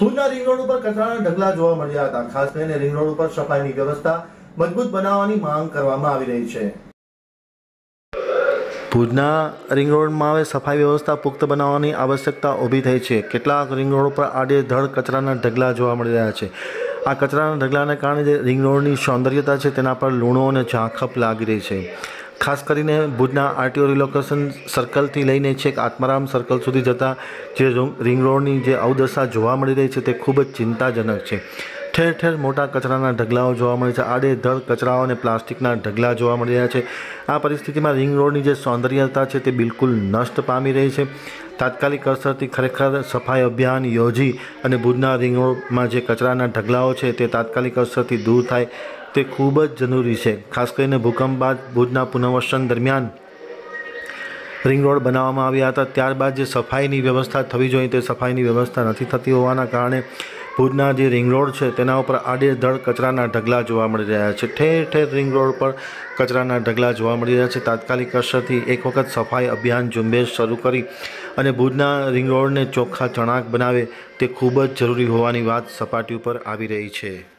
ભુજના ring road ઉપર કચરાના ઢગલા જોવા મળ્યા હતા. ખાસ કરીને રિંગ રોડ ઉપર સફાઈની વ્યવસ્થા મજબૂત બનાવવાની માંગ કરવામાં આવી રહી છે. ભુજના રિંગ રોડમાં હવે સફાઈ વ્યવસ્થા પુખ્ત બનાવવાની આવશ્યકતા ઊભી થઈ છે. કેટલાક રિંગ રોડ પર આડેધડ કચરાના ઢગલા જોવા મળી રહ્યા છે. આ કચરાના ઢગલાને કારણે જે રિંગ રોડની સૌંદર્યતા છે તેના પર લૂણો અને ઝાંખપ લાગી રહી છે. ખાસ કરીને ભુજના આરટીઓ રિલોકેશન સર્કલથી લઈને છેક આત્મારામ સર્કલ સુધી જતા જે રિંગ રોડની જે અવદશા જોવા મળી રહી છે તે ખૂબ જ ચિંતાજનક છે. ઠેર ઠેર મોટા કચરાના ઢગલાઓ જોવા મળે છે. આડેધડ કચરાઓ અને પ્લાસ્ટિકના ઢગલા જોવા મળી રહ્યા છે. આ પરિસ્થિતિમાં રિંગ રોડની જે સૌંદર્યતા છે તે બિલકુલ નષ્ટ પામી રહી છે. તાત્કાલિક અસરથી ખરેખર સફાઈ અભિયાન યોજી અને ભુજના રિંગ રોડમાં જે કચરાના ઢગલાઓ છે તે તાત્કાલિક અસરથી દૂર થાય તે ખૂબ જ જરૂરી છે, ખાસ કરીને ભૂકંપ બાદ ભુજના પુનર્વસન દરમિયાન. રિંગ રોડ બનાવવામાં આવ્યા હતા, ત્યારબાદ જે સફાઈની વ્યવસ્થા થવી જોઈએ તે સફાઈની વ્યવસ્થા નથી થતી હોવાના કારણે ભુજના જે રિંગ રોડ છે તેના ઉપર આડેધડ કચરાના ઢગલા જોવા મળી રહ્યા છે. ઠેર ઠેર રિંગ રોડ પર કચરાના ઢગલા જોવા મળી રહ્યા છે. તાત્કાલિક અસરથી એક વખત સફાઈ અભિયાન ઝુંબેશ શરૂ કરી અને ભુજના રિંગ રોડને ચોખ્ખા ચણાક બનાવે તે ખૂબ જ જરૂરી હોવાની વાત સપાટી ઉપર આવી રહી છે.